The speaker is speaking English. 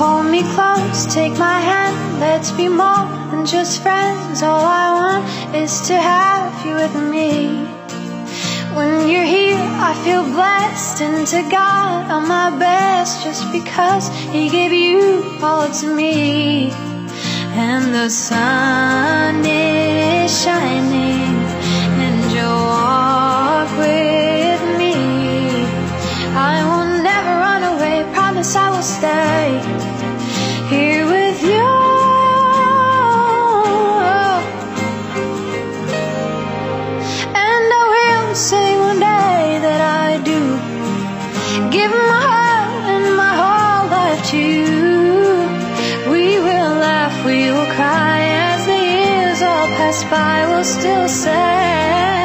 me close, take my hand, let's be more than just friends. All I want is to have you with me. When you're here, I feel blessed, and to God, I'm my best just because He gave you all to me. And the sun is say one day that I do give my heart and my whole life to you. We will laugh, we will cry as the years all pass by. We'll still say.